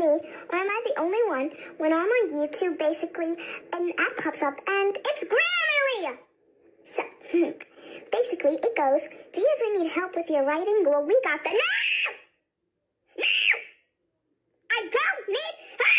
me, or am I the only one when I'm on YouTube basically an app pops up and it's Grammarly? So, hmm, basically it goes, do you ever need help with your writing? Well, we got the, no! No! I don't need help!